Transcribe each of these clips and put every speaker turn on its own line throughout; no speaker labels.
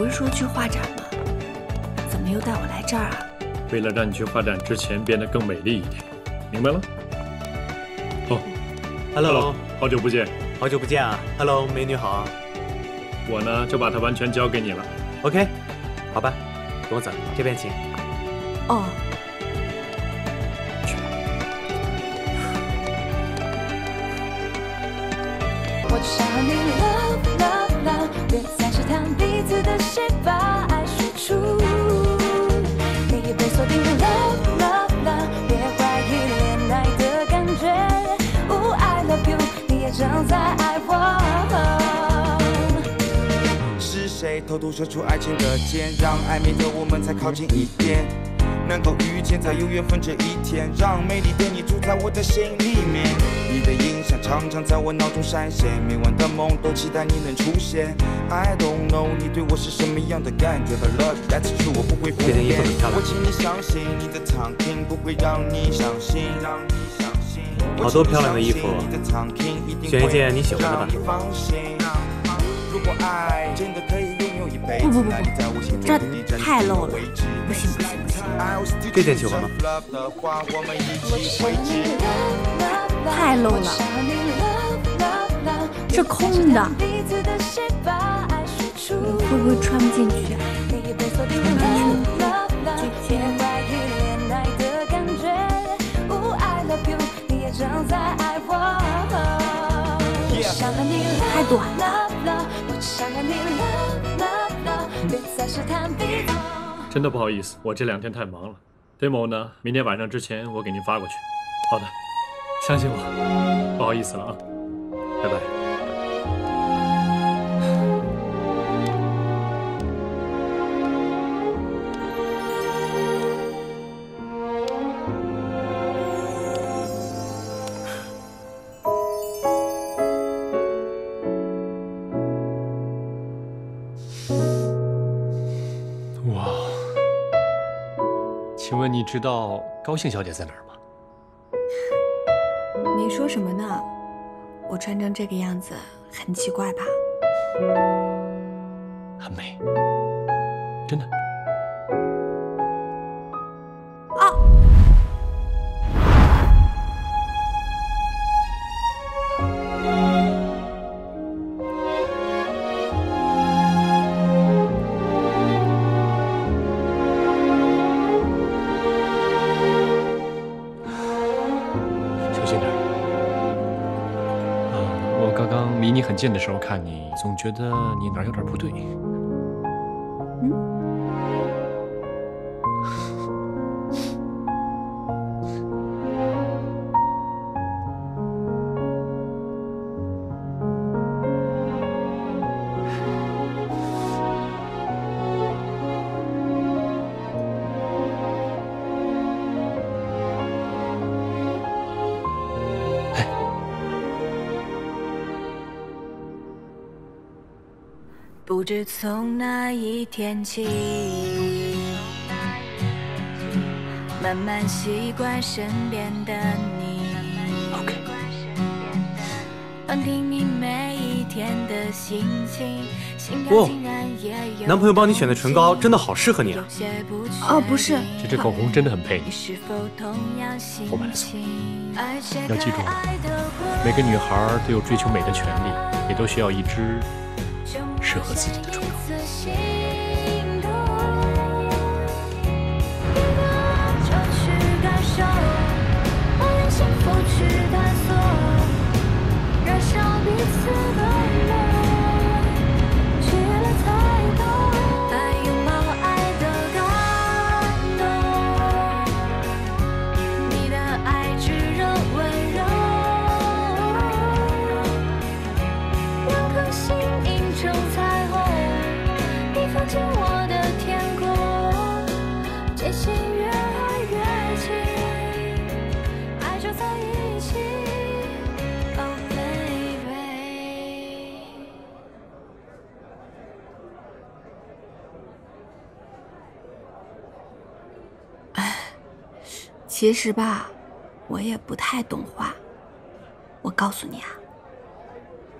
不是说去画展吗？怎么又带我来这儿啊？
为了让你去画展之前变得更美丽一点，明白了？哦
，Hello，
好久不见，
好久不见啊！Hello，美女好。
我呢就把它完全交给你了。
OK，好吧，跟我走，这边请。
哦。
让彼此的心把爱说出。你也被锁定了 love love love 别怀疑恋爱的感觉。oh i love you 你也正在爱我。
是谁偷偷说出爱情的箭让暧昧的我们再靠近一点？能够遇见，在有缘分这一天，让美丽的你住在我的心里面。你的影像常常在我脑中闪现，每晚的梦都期待你能出现。I don't know 你对我是什么样的感觉，But love that's true 我不会敷衍。我请你相信，你的苍听不会让你伤心。
好多漂亮的衣服，选一件你喜欢的吧。
不不不不，这太露了，不行不行不行。
这件喜欢吗？
太露了，这空的，会不会穿不进去啊？穿不进去。太短了。
真的不好意思，我这两天太忙了。demo 呢？明天晚上之前我给您发过去。好的，相信我。不好意思了啊，拜拜。
你知道高兴小姐在哪儿吗？
你说什么呢？我穿成这个样子很奇怪吧？
很美，真的。很近的时候看你，总觉得你哪有点不对。
嗯知从那一天起，慢慢习惯身边的你。旁听你每一天的心情，心跳竟然也有。
男朋友帮你选的唇膏真的好适合你啊！
哦，不是，
这支口红真的很配你。我买了送。要记住，每个女孩都有追求美的权利，也都需要一支。适合自己的唇膏。
其实吧，我也不太懂画。我告诉你啊，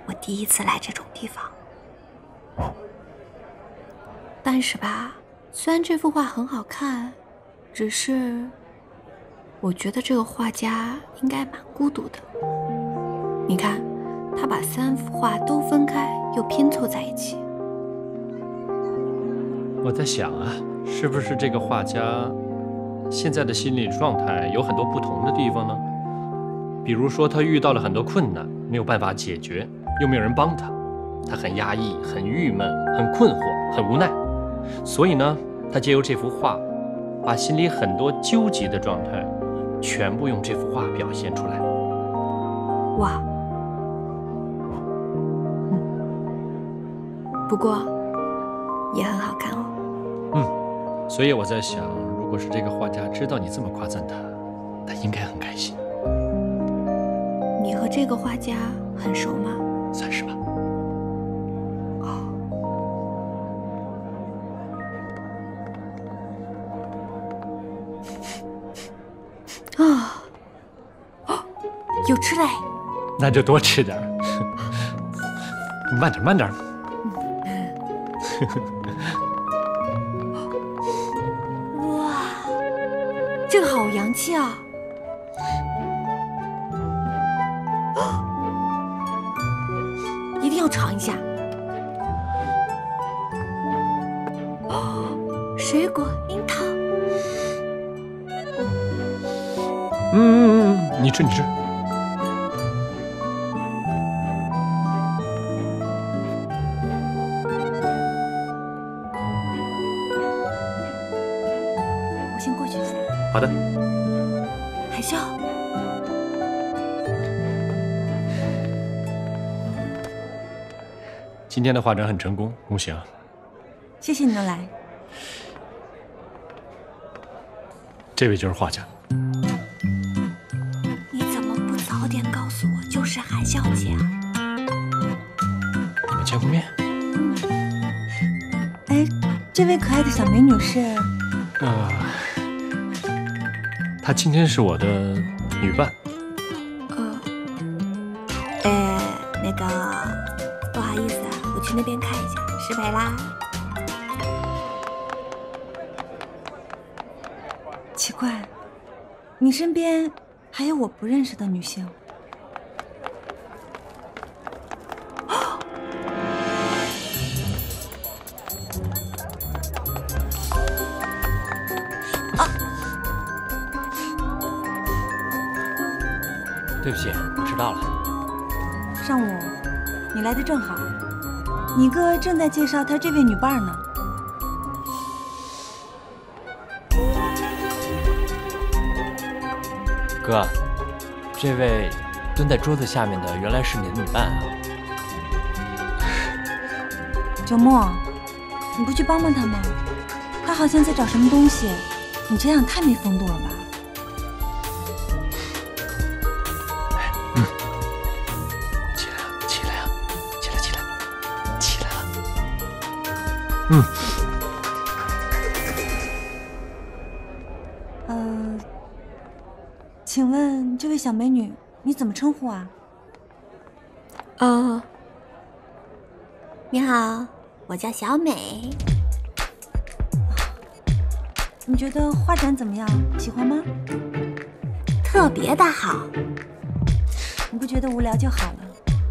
我第一次来这种地方，但是吧，虽然这幅画很好看，只是我觉得这个画家应该蛮孤独的。你看，他把三幅画都分开又拼凑在一起。
我在想啊，是不是这个画家现在的心理状态有很多不同的地方呢？比如说，他遇到了很多困难，没有办法解决，又没有人帮他，他很压抑、很郁闷、很困惑、很无奈。所以呢，他借由这幅画，把心里很多纠结的状态，全部用这幅画表现出来。
哇，嗯，不过也很好看哦。
嗯所以我在想，如果是这个画家知道你这么夸赞他，他应该很开心，
你和这个画家很熟吗？
算是吧。
哦，啊，哦，有吃嘞！
那就多吃点儿，慢点，慢点儿。
这个好洋气啊！啊一定要尝一下。哦，水果樱桃，
嗯嗯嗯，你吃，你吃。
我先过去一下。
好的。
海啸，
今天的画展很成功，恭喜啊！
谢谢你能来。
这位就是画家。
你怎么不早点告诉我就是海啸姐啊？
你们见过面？
哎，这位可爱的小美女是？
呃，她今天是我的女伴。
呃，呃，那个，不好意思啊，我去那边看一下，失陪啦。
奇怪，你身边还有我不认识的女性。
对不起，我迟到了。
上午，你来的正好，你哥正在介绍他这位女伴呢。
哥，这位蹲在桌子下面的原来是你的女伴啊！
九牧，你不去帮帮他吗？他好像在找什么东西，你这样太没风度了吧？
嗯，
呃，请问这位小美女，你怎么称呼啊？
哦，你好，我叫小美。
你觉得画展怎么样？喜欢吗？
特别的好。
你不觉得无聊就好了。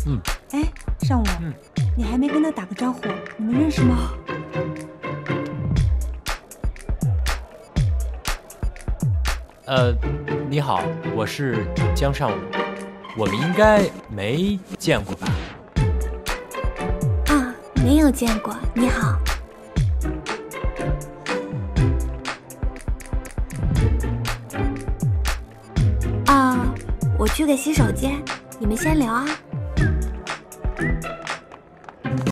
嗯。
哎，上午，
嗯
你还没跟他打个招呼，你们认识吗？
呃，你好，我是江尚武，我们应该没见过吧？
啊，没有见过。你好。啊，我去个洗手间，你们先聊啊。